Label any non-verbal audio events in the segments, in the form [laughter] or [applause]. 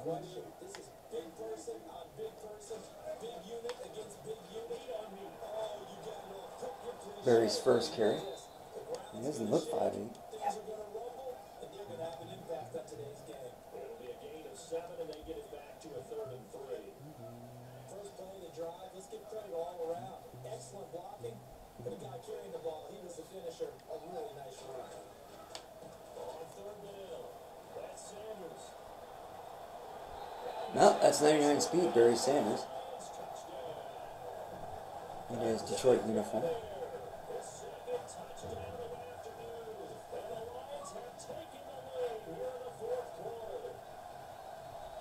question. This is big person on big person, big unit against big unit. Oh, you got to put your position. Barry's first carry. He doesn't look 5'8". Things are going to rumble, and they're going to have an impact on today's game. It'll be a gain of seven, and they get it back to a third and three. First play of the drive, let's give credit all around. Excellent blocking, but the guy carrying the ball, he was the finisher. A really nice run. On third down, that's Sanders. No, that's 99 speed, Barry Sanders. In his Detroit uniform. The second touchdown of the afternoon, and the Lions have taken the lead here in the fourth quarter.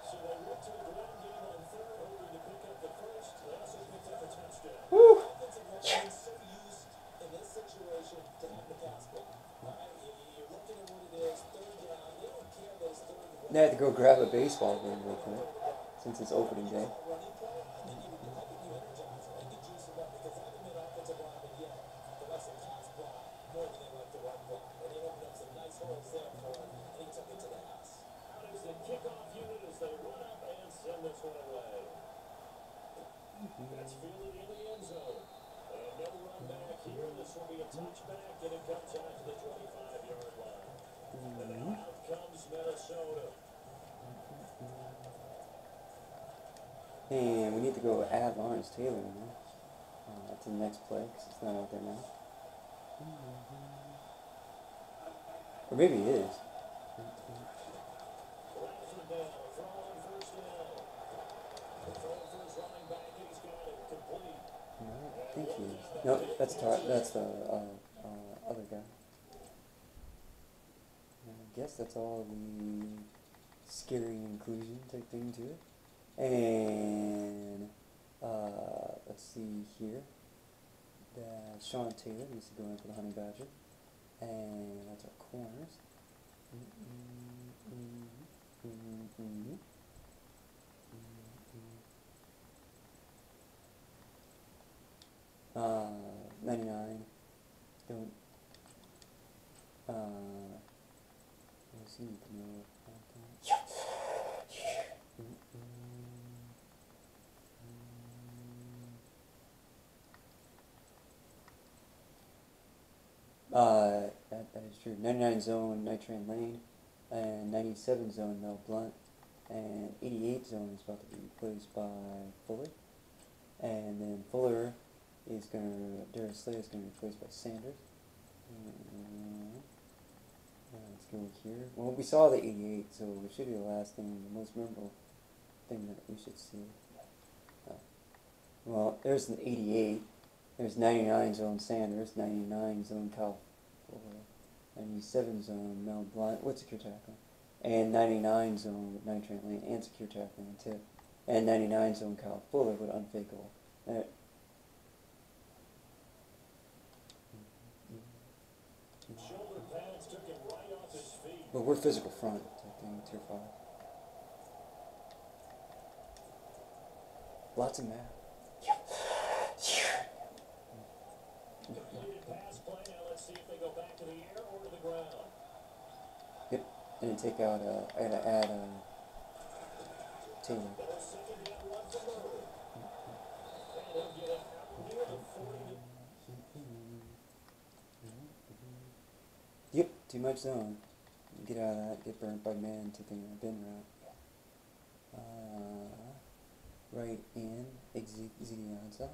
So they went to the ground game on third, hoping to pick up the first. They also picked up a touchdown. Offensive line is so used in this situation to have the pass block. All right, you- you're looking at what it is, third down. They don't care that it's third and one. They had to go grab a baseball game real quick since it's opening day. running play, I think you would, I think you energize them. I think you juice them up because I haven't been offensive lineman yet. The likes of pass block more than they like to run block. And they opened up some nice holes there for him, and he took it to the house. Out is the kickoff unit as they run up and send this one away. That's fielded in the end zone. And no run back here. This will be a touchback, and it comes out to the 25-yard line. And out comes Minnesota. And we need to go add Lawrence Taylor now. Uh, to the next play because it's not out there now. Or maybe it is. It complete. No, that's Tar- that's the uh, uh, other guy. I guess that's all the scary inclusion type thing to it. And uh, let's see here. That Sean Taylor needs to go in for the Honey Badger. And that's our corners. Uh, 99. Don't. Uh, Uh, that, that is true. 99 zone, Night Train Lane, and 97 zone, Mel Blount, and 88 zone is about to be replaced by Fuller, and then Fuller is going to, Darius Slay is going to be replaced by Sanders. And, uh, let's go here. Well, we saw the 88, so it should be the last thing, the most memorable thing that we should see. Uh, well, there's an 88. There's 99 zone Sanders, 99 zone Cal Fuller, 97 zone Mel Blount with secure tackling, and 99 zone with Night Train Lane and secure tackling and tip, and 99 zone Cal Fuller with unfakeable. Uh, his feet. but we're physical front type thing, tier 5. Lots of math. Completed pass play. Now let's see if they go back to the air or to the ground. Yep, and then take out, uh, I gotta add, uh, Taylor. There's second down, one to And it out near the 40. Yep, too much zone. Get out of that, get burnt by man, taking a bin route. Uh, right in, Exidianza,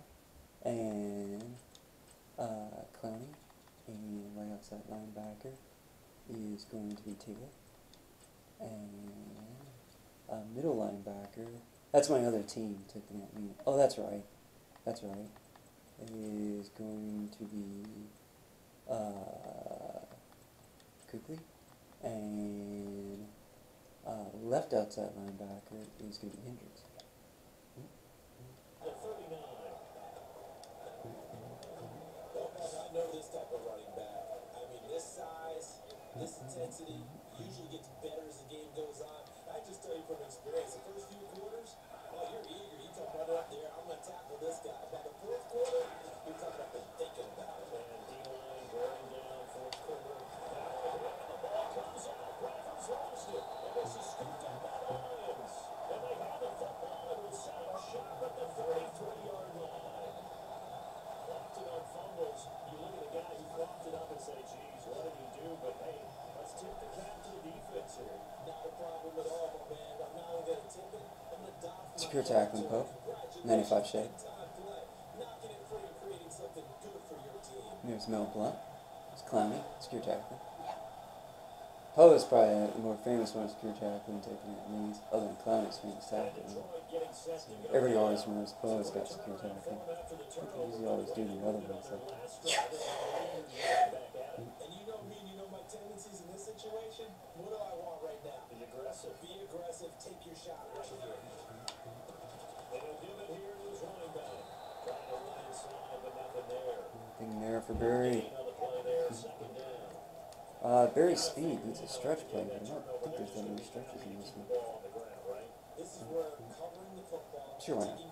and uh, Clowney, and right outside linebacker is going to be Taylor. And uh, middle linebacker, that's my other team taking at me. Oh, that's right, that's right. Is going to be uh, Kuechly. And uh, left outside linebacker is going to be Hendricks. The 39. I know this type of running back. I mean, this size, this intensity usually gets better as the game goes on. I just tell you from experience, the first few quarters, oh, you're eager. You come running up there, I'm going to tackle this guy. By the fourth quarter, you're coming up and thinking about it. And D-line wearing down fourth quarter. Now, the ball comes out. Bradford's lost it. And this is scooped up by the Lions. Secure tackling Pope. 95 shade. Knocking it free creating something good for your team. There's Mel Blount. It's Clowney. It's secure tackling. Poe is probably the more famous one of secure tackling, taking it leads, other than Clowney's famous tackling. Detroit getting set to go. Everybody always remembers Poe's got secure tackling. After the turnover, Usually always do the other ones. So. last drive, they were back at it. And you know me and you know my tendencies in this situation. What do I want right now? Be aggressive. Be aggressive, take your shot right here. And he'll give it here to his running back. Trying to run inside, but nothing there. Nothing there for Barry. Uh, Barry's speed needs a stretch play, but I don't think there's that many stretches in this one. Sure, why not?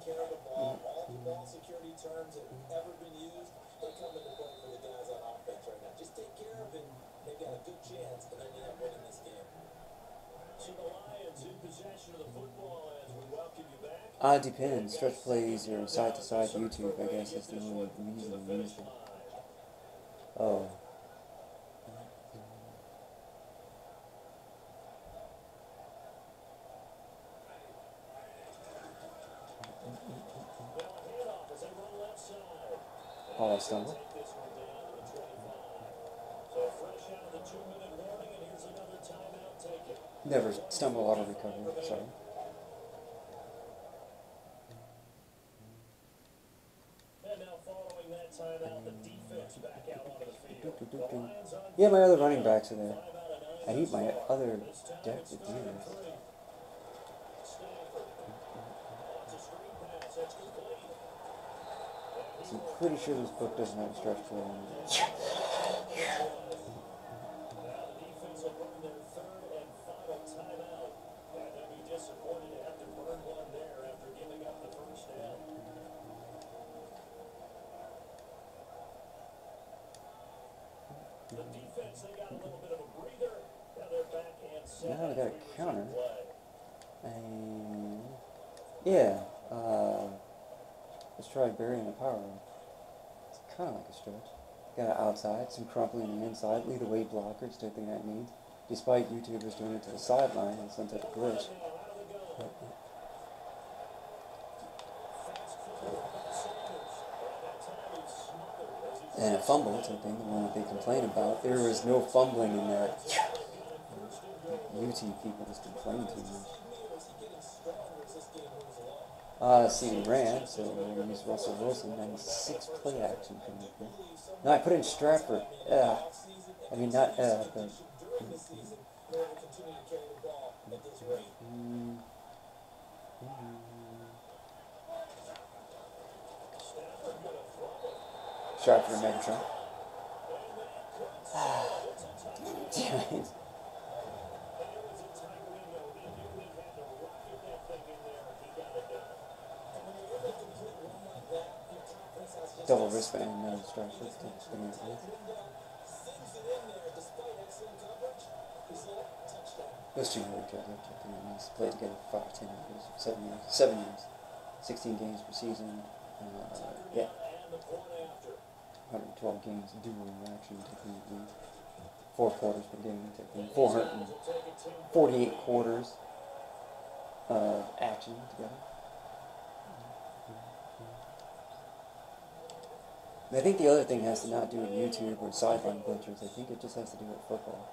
ball security terms have ever been used, they for the guys on offense right now. Just take care of it. They've got a good chance up winning this game. So the Lions in possession of the football as we welcome you. Uh, depends. Stretch plays or side to side YouTube, I guess, is the only reason we use it. Oh. Now a handoff as they run left Oh, I stumbled. Take this one down to the 25. So fresh out of the two-minute warning, and here's another timeout taken. Never stumble auto recovery, sorry. And now following that timeout, the defense back out onto the field. The Lions on Yeah, my other running backs are there. I need my other deck to I'm pretty sure this book doesn't have a stretch on it. Now the defense will burn their third and final timeout. And they'll be disappointed to have to burn one there after giving up the first down. The defense, they got a little bit of a breather. Now they're back and set. Now we got a counter. And yeah, uh, let's try burying the power. It's kind of like a stretch. Got it outside, some crumpling on the inside, lead away blockers, don't think that means. Despite YouTubers doing it to the sideline and some type of glitch. And a fumble, something, the one that they complain about. There was no fumbling in that. YouTube people just complain too much. Uh, see, he ran, so we're gonna use Russell Wilson. 96 play action coming up here. No, I put in Stafford. Uh, I mean, not, uh, but. To to. Mm, throw it. Stafford and Megatron. [sighs] Damn it. There was a tight window. He knew he had to rocket that thing in there. He got it done. And when you're able to complete one like that, your confidence has just Double wristband, no Stafford. to bring it in. window, sings it in there despite excellent coverage. He's let it touchdown. Those two really good. It nice. Played together for five, ten years, seven years, seven years, sixteen games per season. Uh, yeah, And the point after. 112 games dual action lead. Four quarters per game taking 448 Will take it to quarters of action together. And I think the other thing has to not do with YouTube or sideline glitchers. I think it just has to do with football.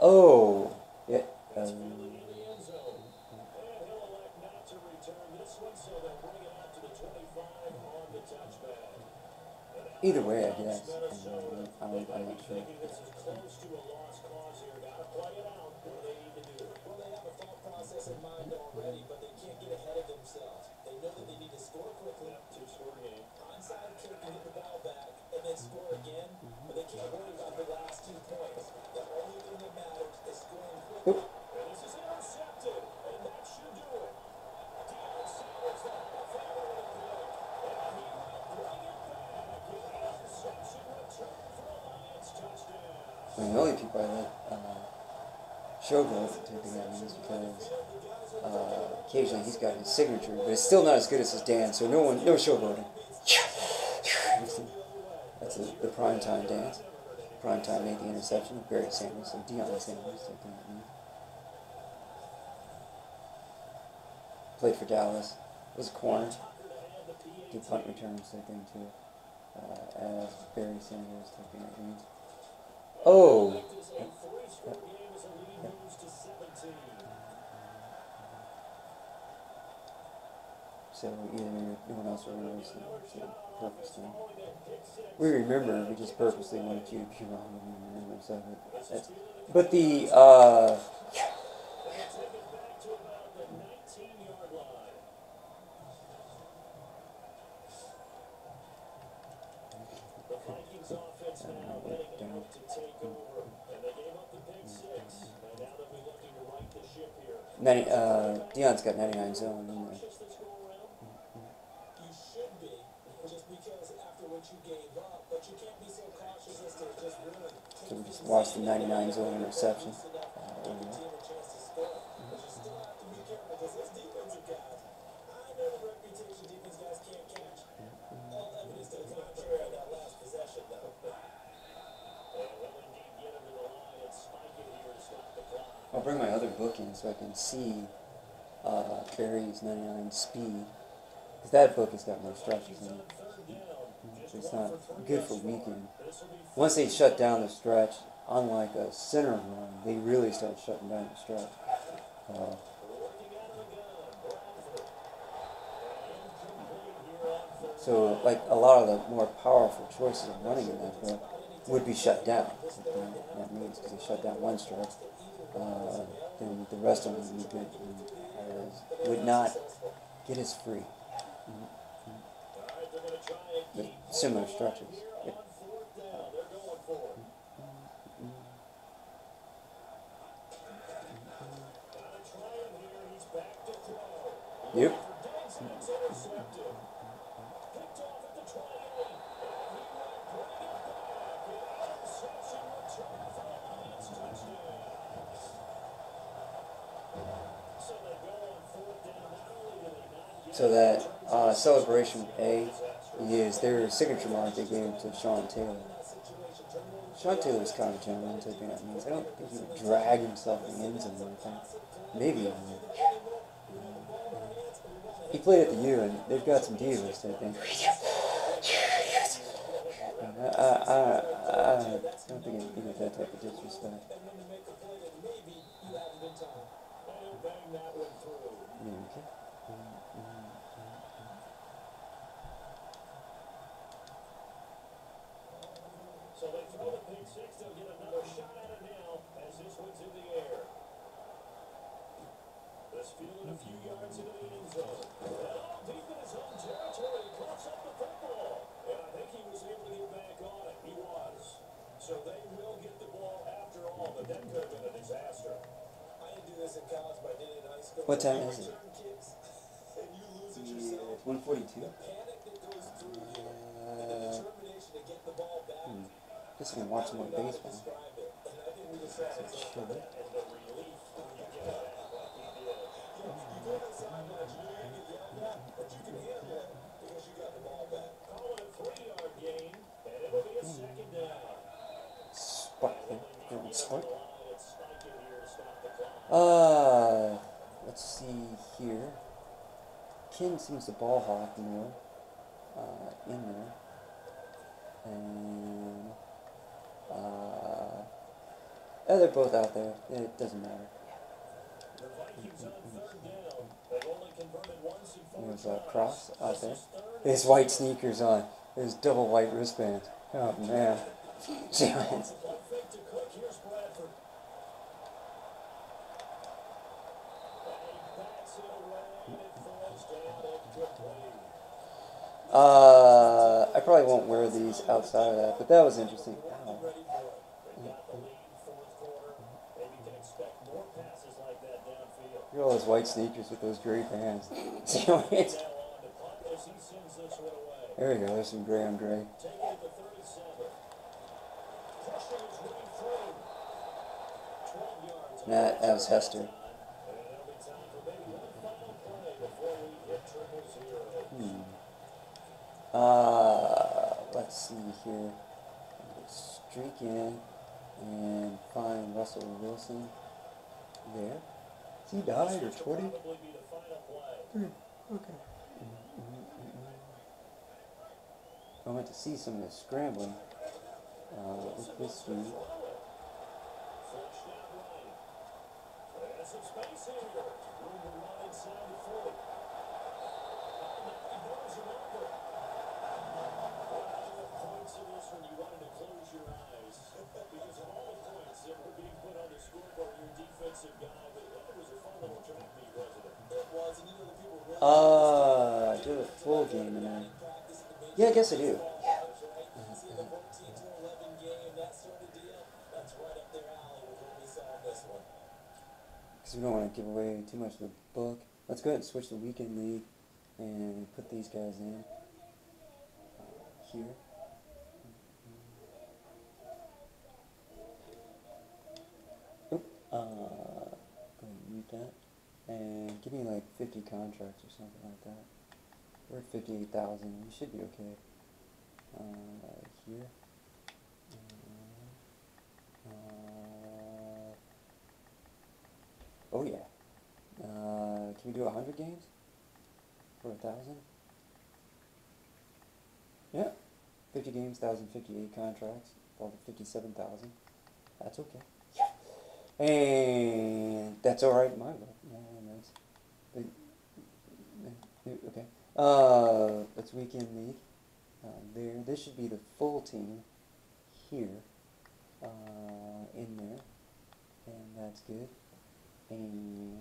Oh, yeah. Um, in the end zone. And he'll elect not to return this one, so they'll bring it out to the 25 on the touchback. either way, I guess. Um, I'm, I'm not sure they can't get ahead of themselves. They know that they need to score quickly, Two-score game. onside kick and get the ball back, and then score again. But they can't worry about the last two points. The only thing that matters is scoring quickly. And this is intercepted, and that should do it. Deion Sanders, the half hour of the play, and he will bring it back. An interception return for a Lions touchdown. I mean, the only people I let uh, showboat taking that means because uh, occasionally he's got his signature, but it's still not as good as his dance. So no one, no showboating. [laughs] That's the time dance. Prime time made the interception of Barry Sanders and Deion Sanders. Played for Dallas. Was a corner. The PAT. punt returns type thing too. Uh, as Barry Sanders taking it means. Oh! This a three-score game as the lead moves to 17. So either no one else will notice it. So purposely. We remember. We just purposely wanted you to be wrong and remember. So that- that's. But the uh, it back to about the here to stop the clock. I'll bring my other book in so I can see uh, Barry's 99 speed. Because that book has got more stretches in it. It's not good for weekend. Once they shut down the stretch, unlike a center run, they really start shutting down the stretch. Uh, so, like a lot of the more powerful choices of running in that book would be shut down. That means because they shut down one stretch, uh, then the rest of them would, be uh, would not get as free. And But similar stretches. here on fourth down. They're going for it. Gotta try him here. He's back to throw. Yep. For Diggs, and it's intercepted. Picked off at the 28. And he will bring it back. An interception return for the Lions. Touchdown. So they go on fourth down. Not only do they not get So that uh, celebration A is their signature mark they gave to Sean Taylor. Sean Taylor's kind of a gentleman, taking that means. I don't think he would drag himself in the end zone or anything. Maybe he would. He played at the U, and they've got some divas, I think. I, I, I, I don't think he with that type of disrespect. And when you make a play that maybe you haven't been timed. And he'll bang that one through. Yeah, okay. So they throw the pick six. They'll get another shot at it now as this one's in the air. This fielded a few yards into the end zone. And all deep in his own territory, he coughs up the football. And I think he was able to get back on it. He was. So they will get the ball after all, but that could have been a disaster. I didn't do this in college, but I did it in high school. What time is it? return you lose it yourself. 142. The panic that goes through you, and the determination to get the ball back. Just gonna watch more baseball. the clock. Uh, let's see here. King seems to ball hawk more uh, in there. And, uh, yeah, they're both out there. It doesn't matter. There's a cross out there. His white sneakers on. His double white wristbands. Oh, man. [laughs] Incomplete. Uh, I probably won't wear these outside of that, but that was interesting. Ow. Ready for it. They got the lead fourth quarter. Maybe you can expect more passes like that downfield. Look at all those white sneakers with those gray pants. [laughs] There we go. There's some gray on gray. Taking it to 37. Pushing his way through. 12 yards. on That, was Hester. Hmm. Uh, let's see here. Streak in and find Russell Wilson there. He died or 20? probably be the final play. Okay. I want to see some of the scrambling uh, with this speed. First down right. There's some space here. Room to run inside the 40. Oh, now he goes him over. One of the points in this one, you wanted to close your eyes. Because of all the points that were being put on the scoreboard, your defensive guy, but that was a fun little track meet, wasn't it? It was, and you know the people really Uh, do a full game and then. practice at the major Yeah, I guess I do. college, right? See the 14 to 11 game, that sort of deal. That's right up their alley with what we saw I do. one. Because we don't want to give away too much of the book. Let's go ahead and switch the weekend league and put these guys in uh, here. Uh, go mute that. And give me like 50 contracts or something like that. We're at 58,000. We should be okay. Uh, here. Uh, oh yeah. Uh, can we do a 100 games? Or a thousand? Yeah. 50 games, 1,058 contracts. All 57,000. That's okay. Yeah. And that's alright in my book. Yeah, nice. Uh, okay. Uh, that's weekend league. Uh, there. This should be the full team here. Uh, in there. And that's good. And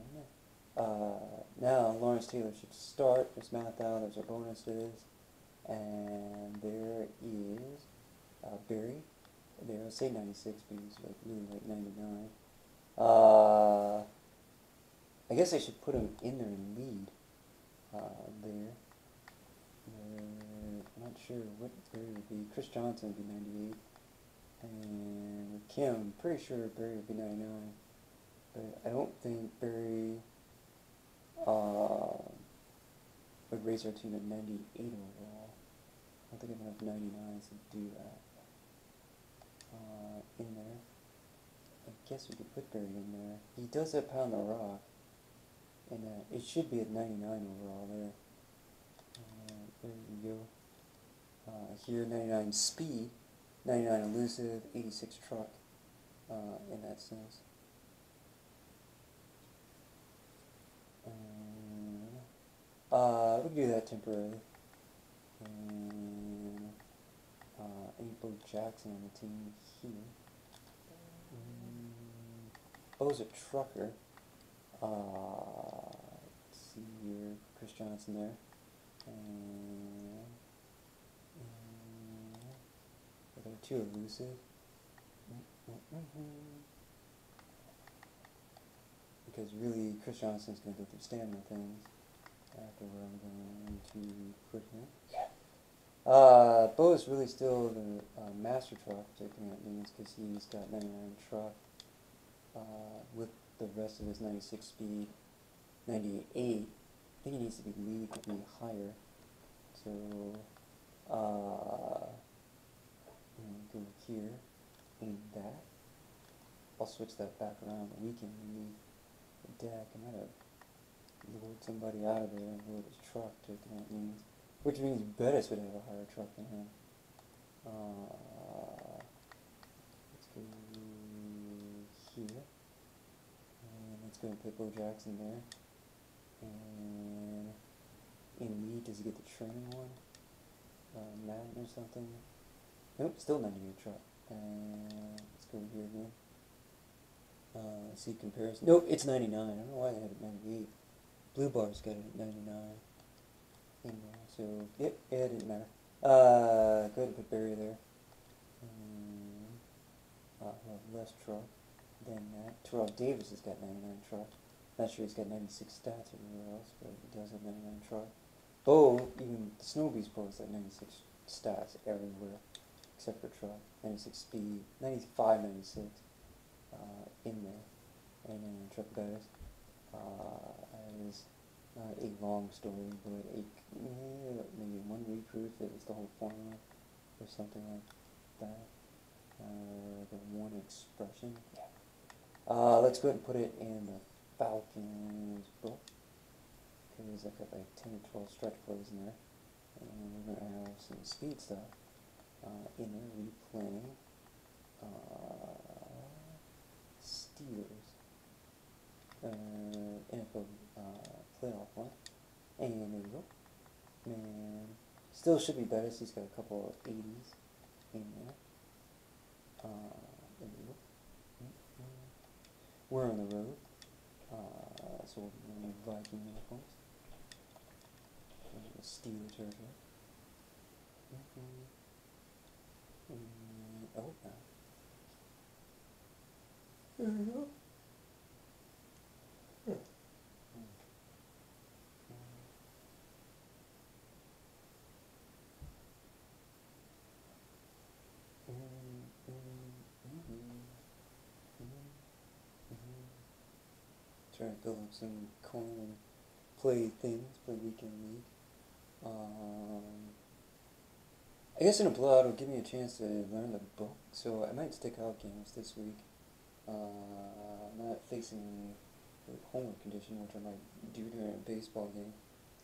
uh, now Lawrence Taylor should start. There's Mathau, there's our bonuses. And there is uh, Barry. There, I say 96, but he's like really like 99. Uh, I guess I should put him in there and lead. Uh, there. Uh, I'm not sure what Barry would be. Chris Johnson would be 98. And Kim, I'm pretty sure Barry would be 99. But I don't think Barry uh, would raise our team to 98 overall. I don't think I have enough 99s to do that. Uh, in there. I guess we could put Barry in there. He does have Pound the Rock. And uh, it should be at 99 overall there. Uh, there we go. Uh, here, 99 speed, 99 elusive, 86 truck, uh, in that sense. Um, uh, we can do that temporarily. And uh, Bo Jackson on the team here. Um, Bo's a trucker. Uh, see here, Chris Johnson there. And two elusive. Because really, Chris Johnson's going to go through stamina things after where I'm going to put him. Uh, Bo is really still the uh, master truck, taking that means because he's got 99 truck uh, with the rest of his 96 speed, 98. I think he needs to be lead to be higher. So, uh, and go here, and that. I'll switch that back around. Weekend we need the deck. I might have lured somebody out of there and lured his truck to that means. Which means Bettis would have a higher truck than him. Uh, let's go here. And let's go and put Bo Jackson there. And in lead, does he get the training one? Uh, Madden or something? Nope, still 98 truck. And let's go here again. Uh, see comparison. Nope, it's 99. I don't know why they have it 98. Blue Bar's got it at 99 in there. So, yep, yeah, it didn't matter. Uh, go ahead and put Barry there. Uh, he'll have less truck than that. Terrell Davis has got 99 truck. Not sure he's got 96 stats everywhere else, but he does have 99 truck. Bo, even the Snowbeast Pro has got 96 stats everywhere, except for truck. 96 speed, 95, 96 uh, in there. And then truck guys uh, is not a long story, but a maybe one reproof it was the whole formula or something like that. Uh, the one expression. Uh, let's go ahead and put it in the Falcons book. Because I've got like 10 or 12 stretch plays in there. And we're going to have some speed stuff uh, in there. We playing uh, Steelers. Uh, NFL uh, playoff one. And there go. Man, still should be better. So he's got a couple of 80s in there. Uh, there we go. Mm-hmm. We're on the road. Uh, so we'll be Viking uniforms. Steelers are here. Mm-hmm. And, oh, uh, there. Trying to build up some coin play things, play weekend league. Um, I guess in a blowout it'll give me a chance to learn the book, so I might stick out games this week. Uh, not facing homework condition, which I might do during a baseball game,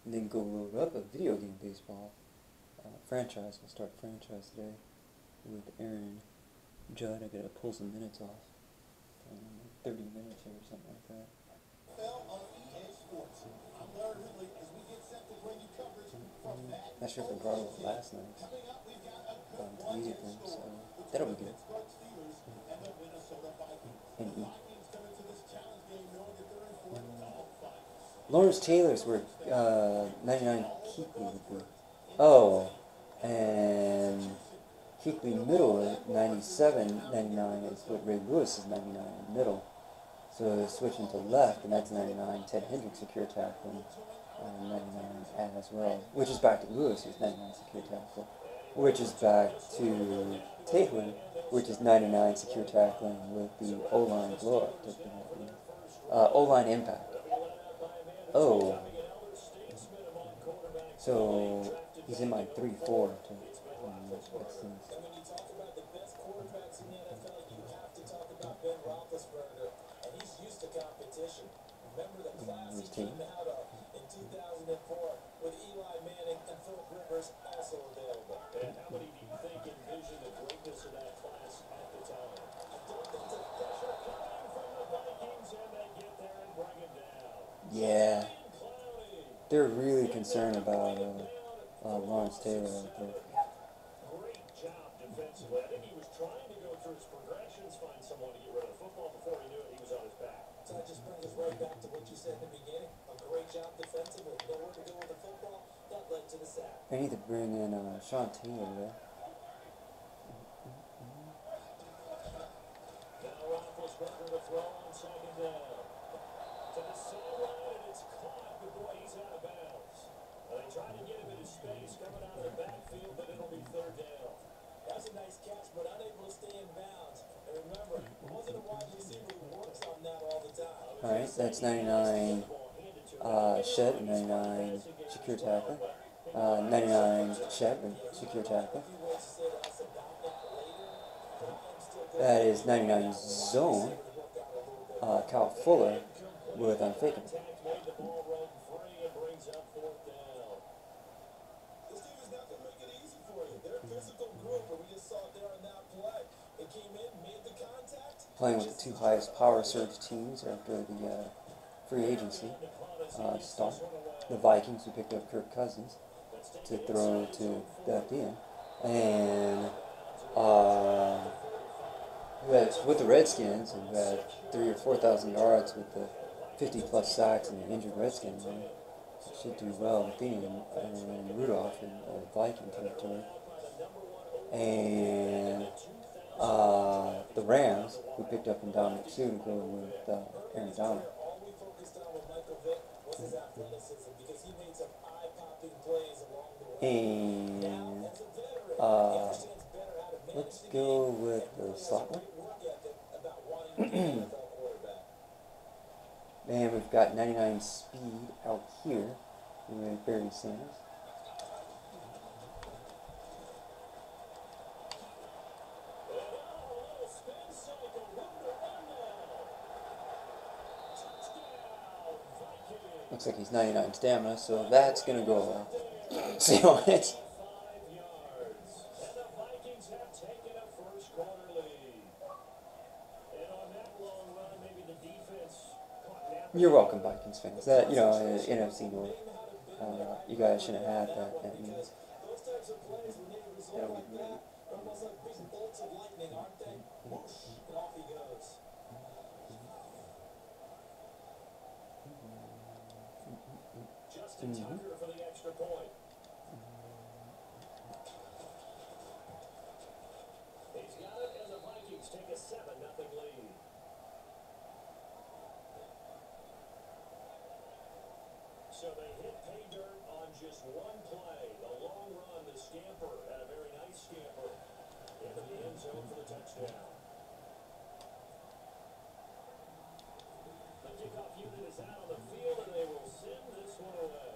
and then go load up a video game baseball uh, franchise. I'll start franchise today with Aaron Judd. I gotta pull some minutes off, um, thirty minutes here or something like that. NFL on EA Sports. I'm Larry Ridley as we get set to bring you coverage from that. Not sure if I brought it last night. Um, deleted them, so that'll be good. A dogfight. Lawrence Taylor's where uh, 99 Kuechly would be. Oh, and Kuechly middle at 97, 99 is what Ray Lewis is 99 in middle. So switching to left, and that's 99. Ted Hendricks secure tackling, uh, 99 as well. Which is back to Lewis, who's 99 secure tackle. Which is back to Taylor, which is 99 secure tackling with the O line blow up. Uh, O line impact. Oh. So he's in my 3 4 to um, that seems. And when you talk about the best quarterbacks in the NFL, you have to talk about Ben Roethlisberger, and he's used to competition. Remember the class he team. came out of 2004 with Eli Manning and Philip Rivers also available. And how many do you think envision the greatness of that class at the time? I don't think the Pressure coming from the Vikings, and they get there and bring him down. Yeah. They're really concerned about uh, uh, Lawrence Taylor out there. Wide receiver who works on that all the time. Alright, that's 99 uh, Shed, 99 secure tackling. Uh, 99 Shed, secure tackling. If you were to say to us about that is 99 Zone, uh, Cal Fuller with Unfakeable. Playing with the two highest power surge teams after the uh, free agency uh, start. The Vikings, who picked up Kirk Cousins to throw to end. And uh, who had, with the Redskins, who had three or 4,000 yards with the 50 plus sacks and the injured Redskins. And should do well with them and Rudolph in uh, Viking territory. And uh, the Rams, who picked up Ndamukong Suh to go with uh, Aaron Donald. All we focused on with Michael Vick was his athleticism because he made some eye-popping plays along the way. And uh, to let's go with the slot one. To we've got 99 speed out here with Barry Sanders. To. Looks like he's 99 stamina, so that's gonna go away. [laughs] See how it's. Five yards. And the Vikings have taken a first quarter lead. And on that long run, maybe the defense caught napping. You're welcome, Vikings fans. That you know, uh, NFC North. Uh, you guys shouldn't have had that. That means Those types of plays when they result like that, almost like big bolts of lightning, aren't they? Whoosh, and off he goes. Justin Tucker for the extra point. He's got it, and the Vikings take a 7 nothing lead. So they hit pay dirt on just one play. The long run, the scamper, had a very nice scamper into the end zone for the touchdown. The kickoff unit is out on the field, and they will send this one away.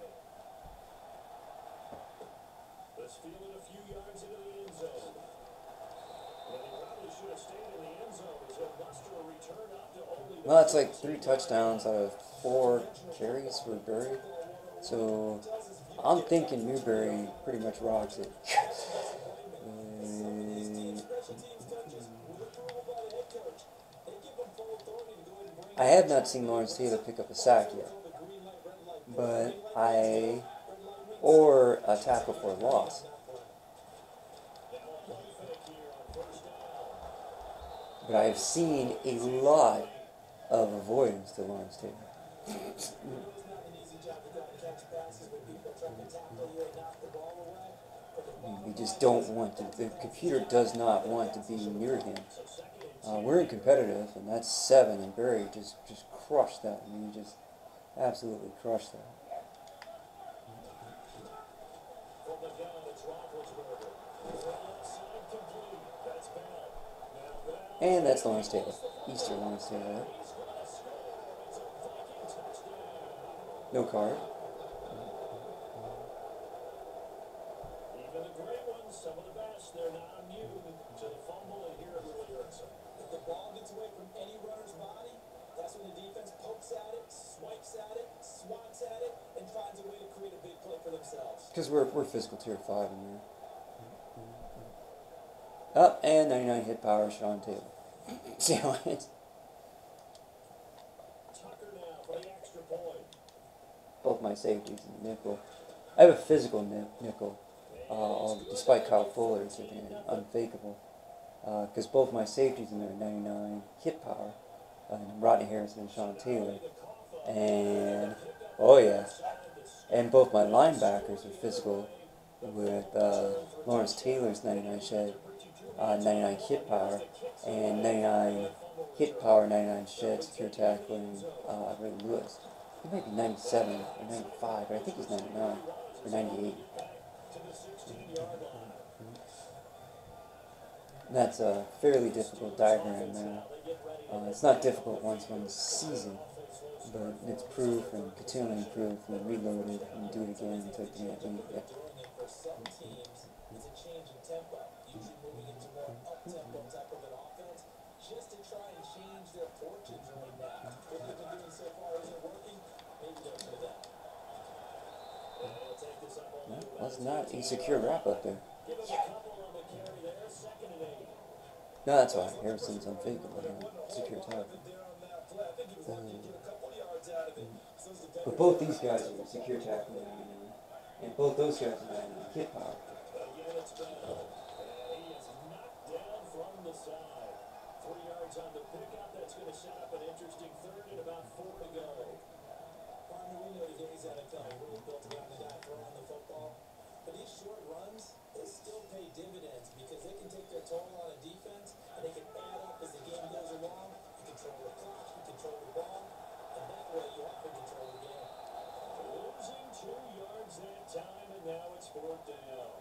Let's a few yards into the end zone. And to well, that's like three touchdowns out of four carries for Barry. So I'm thinking Newberry pretty much rocks it. Uh, I have not seen Lawrence Taylor pick up a sack yet, but I or a tackle for a loss. But I have seen a lot of avoidance to Lawrence Taylor. Just don't want to. The computer does not want to be near him. Uh, we're in competitive, and that's seven, and Barry just just crushed that. I mean, just absolutely crushed that. The. And that's Lawrence Taylor, Easter Lawrence Taylor. No card. Even the great ones, some of the best, they're not immune to the fumble, and here it really hurts them. If the ball gets away from any runner's body, that's when the defense pokes at it, swipes at it, swats at it, and finds a way to create a big play for themselves. Because we're, physical tier 5 in there. Up and 99 hit power, Sean Taylor. [laughs] See how it is? Tucker now for the extra point. Both my safeties in the nickel. I have a physical ni- nickel, uh, despite Kyle Fuller taking unfakeable. Because both my safeties in there are 99 hit power, and Rodney Harrison and Sean Taylor. And, oh yeah, and both my linebackers are physical with uh, Lawrence Taylor's 99 shed, uh, 99 hit power, and 99 hit power, 99 shed secure tackling uh, Ray Lewis. He might be 97 or 95, but I think he's 99 or 98. And that's a fairly difficult diagram there. Uh, it's not difficult once one sees it, but it's proof and continually proof and reload it and do it again it. Just to try and change their fortunes right now. What they've been doing so far isn't working, maybe do that. That's not a secure wrap up there. No, that's why Harrison's. Secure on I think he But both these guys are secure tackle, and both those guys are 99 hit power. On the pickup. That's going to up an interesting third and about four to go. But these short runs, they still pay dividends because they can take their toll on a defense and they can add up as the game goes along. You control the clock, you control the ball, and that way you often control the game. Losing two yards that time, and now it's fourth down.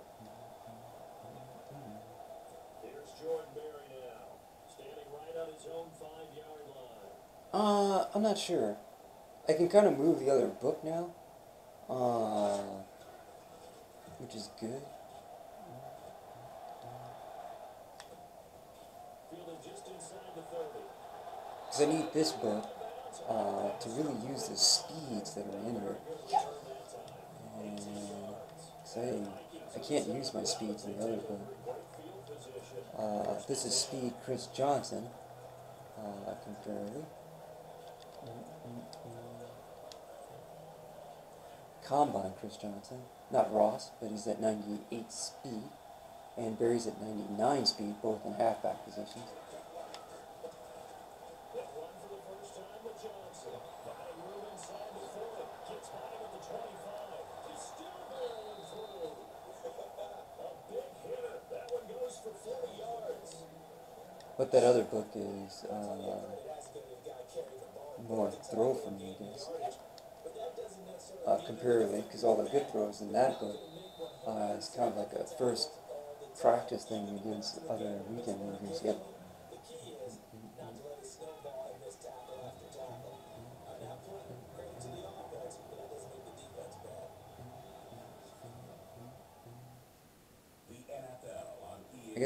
Here's Jordan Berry now, standing right on his own five-yard line. Uh, I'm not sure. I can kind of move the other book now, uh, which is good. Fielded just inside the 30. Because I need this book uh, to really use the speeds that are in here. And say I can't use my speed in the other book. Uh, this is speed Chris Johnson uh, comparatively. Combine Chris Johnson, not Ross, but he's at 98 speed, and Barry's at 99 speed, both in halfback positions. That run for the first time with Johnson. Finding room inside the 40. Gets by him at the 25. He's still barreling through. A big hitter. That one goes for 40 yards. But that other book is uh, more throw for me, I guess. Uh, comparatively, because all the good throws in that book uh, is kind of like a first practice thing against other weekend movies. Yep.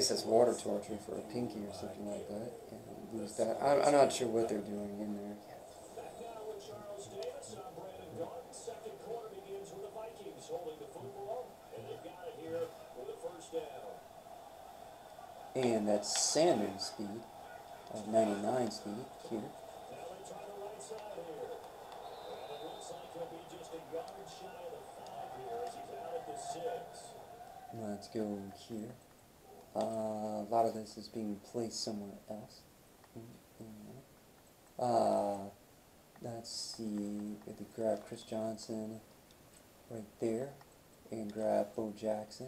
That's water torture for a pinky or something like that. And lose that. I'm, I'm not sure what they're doing in there. And that's Sanders' speed, of 99 speed here. Let's go here. Uh, a lot of this is being placed somewhere else. Uh, let's see. If we grab Chris Johnson right there and grab Bo Jackson.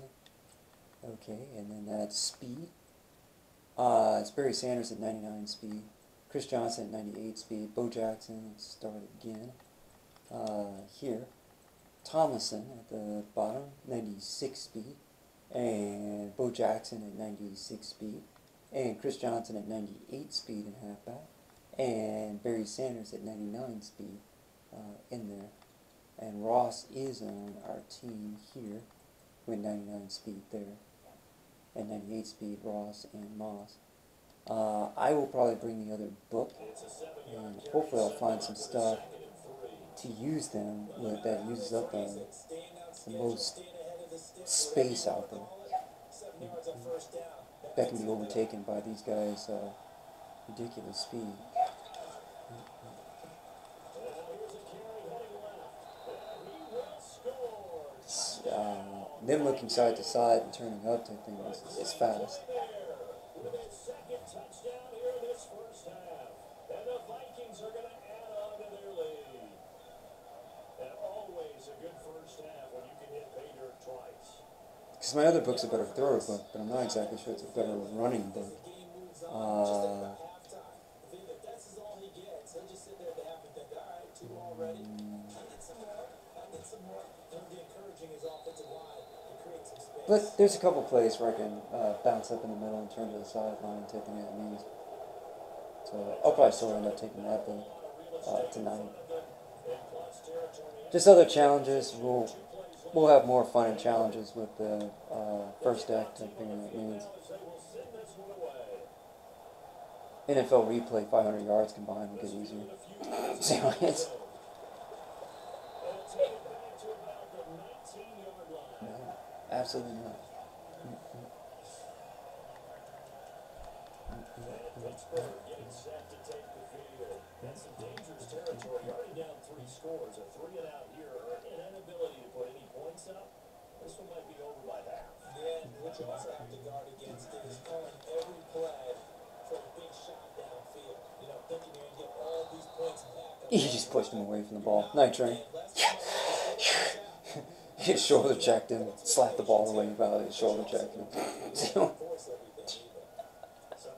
Okay, and then that's speed. Uh, it's Barry Sanders at 99 speed. Chris Johnson at 98 speed. Bo Jackson, start again. Uh, here. Thomason at the bottom, 96 speed and Bo Jackson at 96 speed, and Chris Johnson at 98 speed in halfback, and Barry Sanders at 99 speed uh, in there. And Ross is on our team here with 99 speed there, and 98 speed Ross and Moss. Uh, I will probably bring the other book, and hopefully I'll find some stuff to use them with that uses up the, the most space out there that can be overtaken by these guys' uh, ridiculous speed. Uh, them looking side to side and turning up type thing is, is fast. There with his second touchdown here this first half. And the Vikings are going to add on to their lead. And always a good first half when you can hit pay dirt twice. Because my other book's a better thrower book, but I'm not exactly sure it's a better running book. Uh. I. I but there's a couple plays where I can uh, bounce up in the middle and turn to the sideline, taking it at knees. So I'll probably still end up taking that book uh, tonight. Just other challenges. We'll we'll have more fun and challenges with the uh, first deck type thing that means. NFL replay 500 yards combined will get easier. [laughs] See? And it's headed back to about the 19-yard line. No, absolutely not. Pittsburgh set to take the field. That's some dangerous territory. Already down three scores. A three and out here, or an inability to put any points up. This one might be over by half. Yeah, what you also have to guard against is calling every play for a big shot downfield. You know, thinking you're going to get all these points back. [laughs] He just pushed him away from the ball. Night train. He shoulder checked him, slapped the ball away while he shoulder checked him. So, Force everything either. Some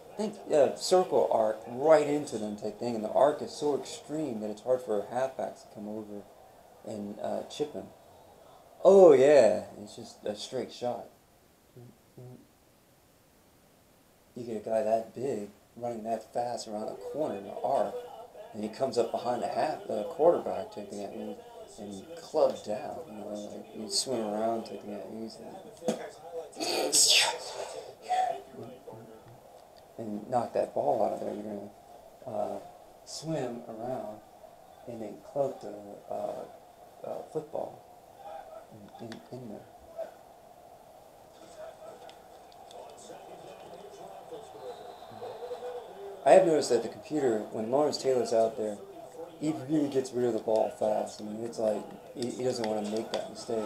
think uh, circle arc right into them type thing, and the arc is so extreme that it's hard for halfbacks to come over and uh, chip him. Oh yeah, it's just a straight shot. You get a guy that big running that fast around a corner in the arc, and he comes up behind the half, the quarterback taking at me and clubbed down. You know, like you swing around taking at me and knock that ball out of there, you're going to uh, swim around and then club the uh, uh, football in, in, in there. I have noticed that the computer, when Lawrence Taylor's out there, he really gets rid of the ball fast. I mean, it's like he, he doesn't want to make that mistake.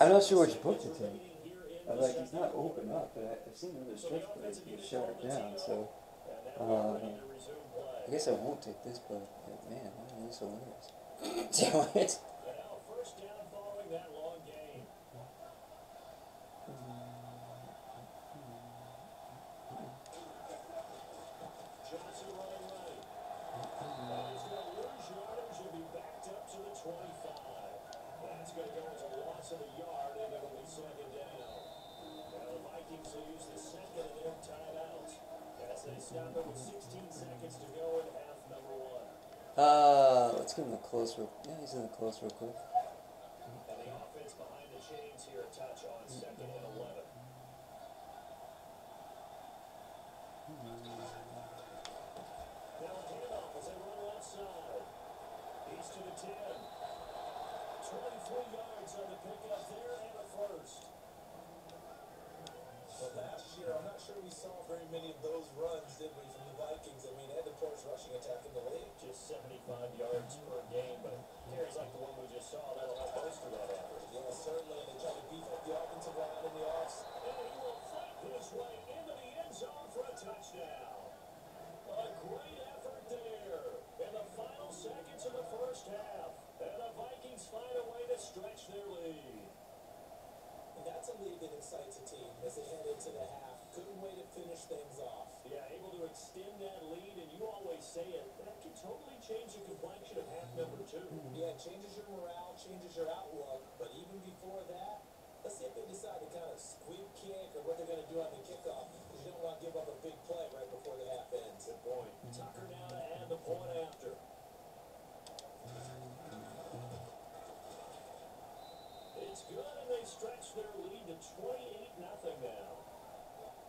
I'm not sure which book to take. I'm like, he's not open up, but I, have seen other stretch plays be shut down, so. Um, I guess I won't take this, but, but man, I mean, these are winners. loss of a yard, and it'll be second down. Now the Vikings will use the second of their timeouts as they stop it with 16 seconds to go in half number one. Uh, let's give him a close real. Yeah, he's in the close real quick.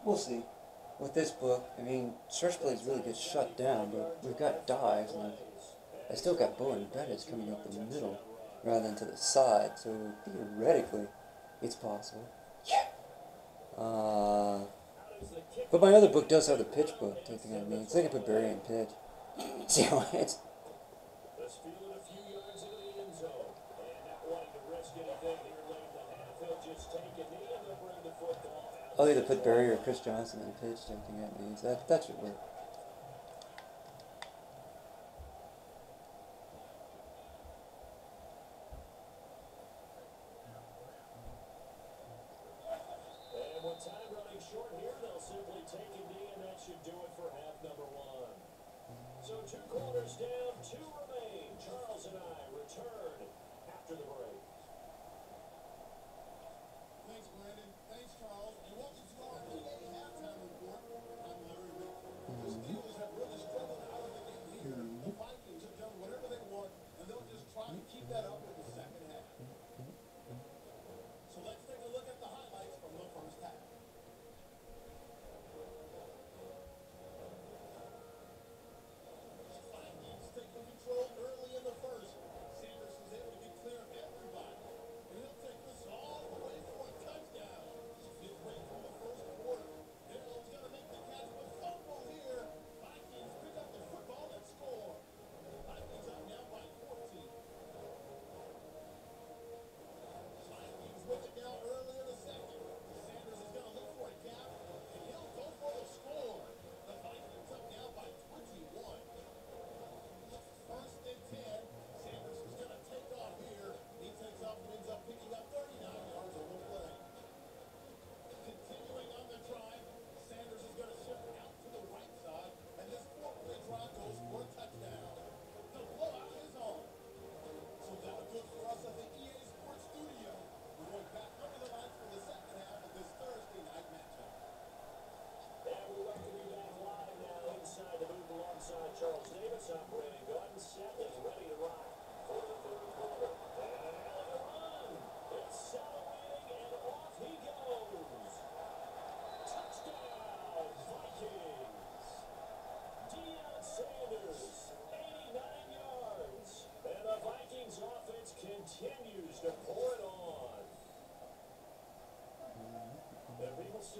we'll see. With this book, I mean, stretch plays really gets shut down, but we've got dives, and I still got Bo and Bettis coming up the middle rather than to the side, so theoretically, it's possible. Yeah! Uh, but my other book does have the pitch book, I think I mean. It's like a barbarian pitch. [laughs] See how it's... Oh, I'll either put Barry or Chris Johnson in the pitch, taking at me. So that, that should work.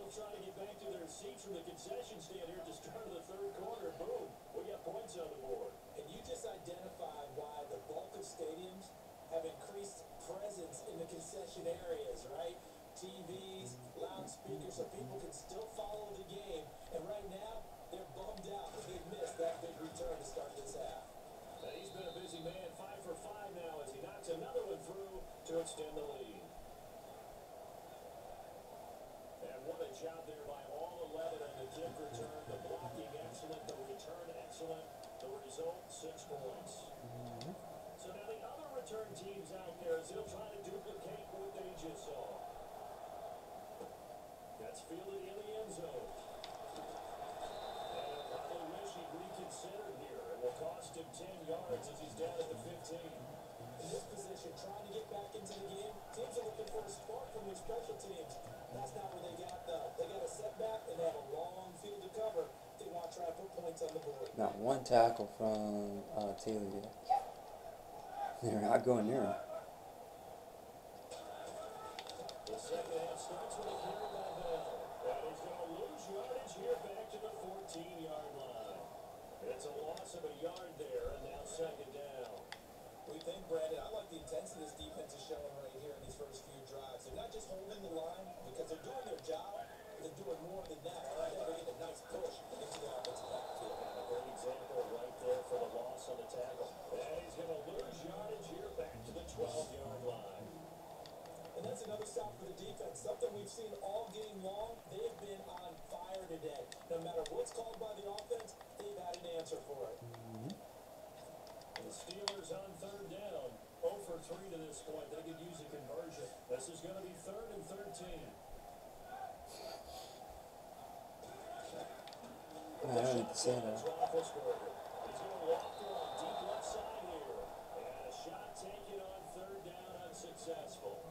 Trying to get back to their seats from the concession stand here at the start of the third quarter. Boom, we got points on the board. And you just identified why the bulk of stadiums have increased presence in the concession areas, right? TVs, loudspeakers, so people can still follow the game. And right now, they're bummed out that they missed that big return to start this half. Now, he's been a busy man, five for five now as he knocks another one through to extend the lead. Six points. So now the other return teams out there, still trying to duplicate what they just saw. That's fielded in the end zone. And probably wish he'd reconsidered here. It will cost him 10 yards as he's down at the 15. In this position, trying to get back into the game, teams are looking for a spark from their special teams. That's not where they got though. They got a setback and they have a long field to cover. Not one tackle from uh, Taylor yet. They're not going near him. The second half starts with a carry by Bell. And he's going to lose yardage here back to the 14-yard line. It's a loss of a yard there, and now second down. We think, Brandon, I like the intensity this defense is showing right here in these first few drives. They're not just holding the line because they're doing their job, but they're doing more than that. Right? They're getting a nice push into the offensive backfield. And a great example right there for the loss on the tackle. And he's going to lose yardage here back to the 12-yard line. And that's another stop for the defense. Something we've seen all game long. They have been on fire today. No matter what's called by the offense, they've had an answer for it. And the Steelers on third down. 0 for 3 to this point. They could use a conversion. This is going to be third and 13. I don't need to say that. Roethlisberger. He's going to walk through on deep left side here. And a shot taken on third down unsuccessful.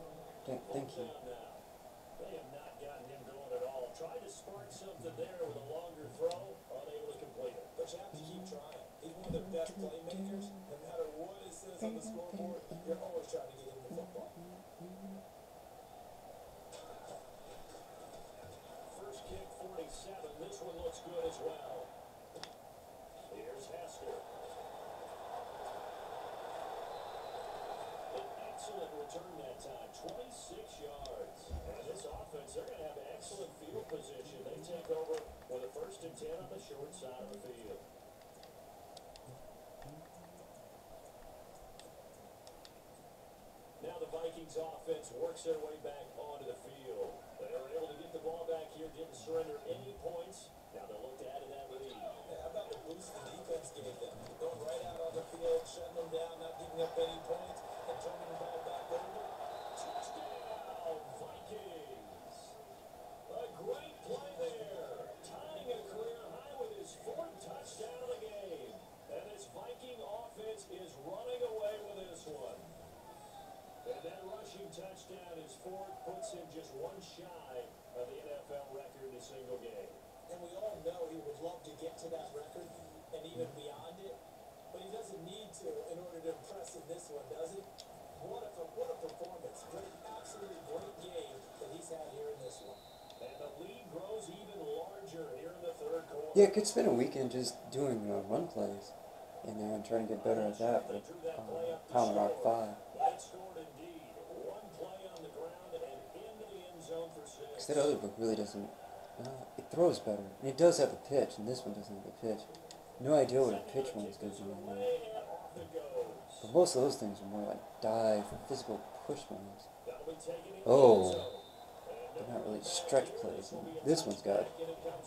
Thank, thank you. They have not gotten him going at all. Tried to spark something there with a longer throw, unable to complete it. But you have to keep trying. He's one of their best playmakers. No matter what it says on the scoreboard, you're always trying to get him the football. First kick, 47. This one looks good as well. Here's Hasker. An excellent return that time, 26 yards. And this offense, they're going to have excellent field position. They take over with a first and 10 on the short side of the field. Now the Vikings offense works their way back onto the field. They were able to get the ball back here, didn't surrender any points. Now they'll look to add to that lead. Yeah, how about the boost the defense gave them? Going right out on the field, shutting them down, not giving up any points, and turning the ball back over. Touchdown, Vikings! A great play there, tying a career high with his fourth touchdown of the game. And this Viking offense is running away with this one. And that rushing touchdown, his fourth, puts him just one shy of the NFL record in a single game. And we all know he would love to get to that record and even beyond it, but he doesn't need to in order to impress in this one, does he? What a what a performance! Great, absolutely great game that he's had here in this one. And the lead grows even larger here in the third quarter. Yeah, could spend a weekend just doing uh, run plays in there and trying to get better at that with uh, Power Rock 5. They scored indeed. One play on the ground and into the end zone that other book really doesn't. Uh, it throws better. And it does have a pitch, and this one doesn't have a pitch. No idea what a pitch one's going to do it goes. But most of those things are more like dive, physical push ones. Oh. They're not really stretch plays. And this one's got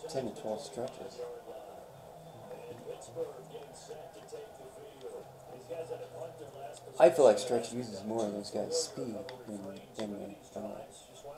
10 to 12 stretches. I feel like stretch uses more of those guys' speed than, than uh,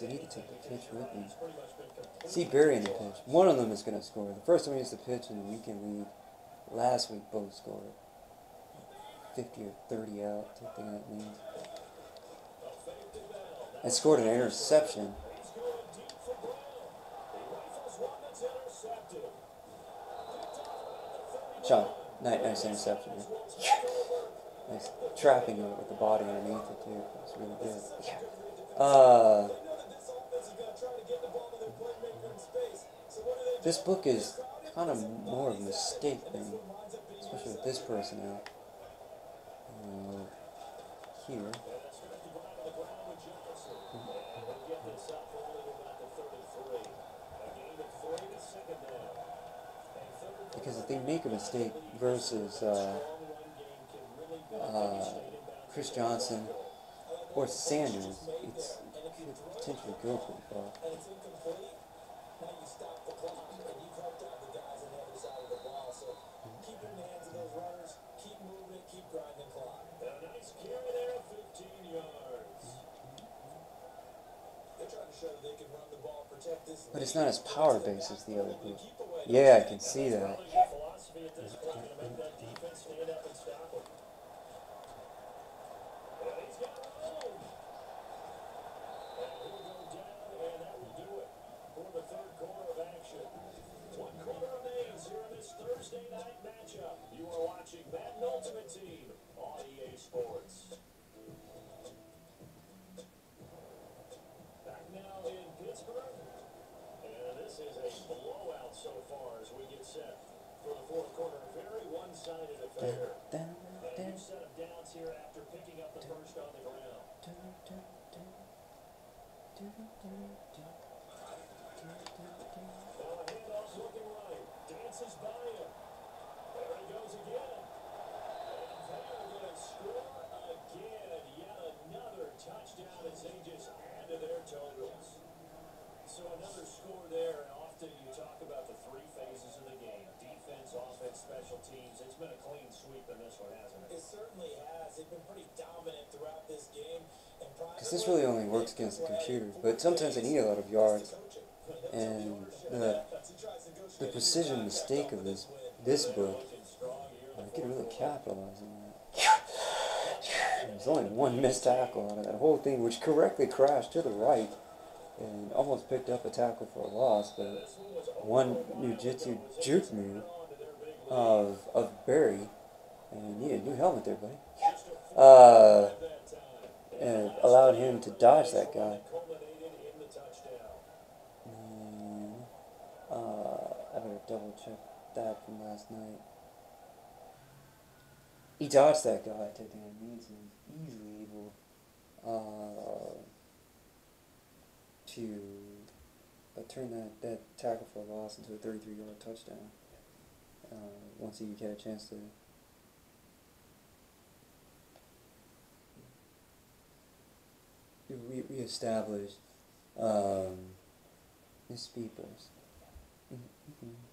the they need to take the pitch with complete. See Barry in the pitch. One of them is going to score. The first one used to pitch in the weekend league. Last week, both scored. 50 or 30 out. Think that means. I scored an interception. He. Sean, nice, nice interception. Man. Nice trapping it with the body underneath it too. That's really good. Uh, This book is kind of more of a mistake than, especially with this person out Uh, here. Because if they make a mistake versus uh, uh, Chris Johnson or Sanders, it's it could potentially go pretty far. But it's not as power based as the other away. Yeah, I can see that. Probably good philosophy at this one-sided affair. Now you set of downs here after picking up the first on the ground. Now the handoff's looking right. Dances by him. There he goes again. And they're going to score again. Yet another touchdown It's they just add to their totals. So another score there, and often you talk about the three phases of the game. Defense, defense, offense, special teams. It's been a clean sweep in this one, hasn't it? It certainly has. They've been pretty dominant throughout this game. Because this really only works against the computer, but sometimes they need a lot of yards. And the, the precision mistake of this this book, Looking strong here. I could really capitalize on that. [sighs] There's only one missed tackle out of that whole thing, which correctly crashed to the right and almost picked up a tackle for a loss, but one Jiu-Jitsu juke move of, of Barry, and he had a new helmet there, buddy, uh, and allowed him to dodge that guy. And, uh, I better double check that from last night. He dodged that guy, taking a means he was easily able uh, to uh, turn that, that tackle for a loss into a 33 yard touchdown. Uh, once you get a chance to re- reestablish um, his speed burst. Mhm, mhm.